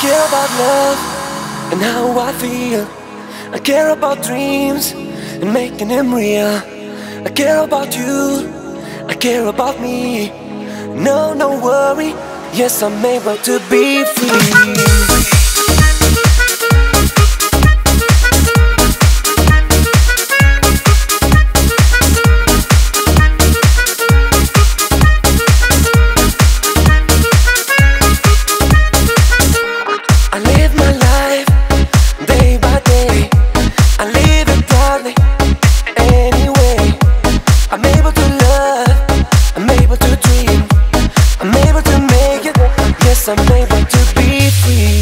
I care about love and how I feel. I care about dreams and making them real. I care about you, I care about me. No, no worry, yes, I'm able to be free. but to be free.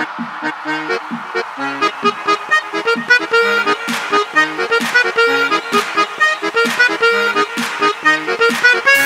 Thank you.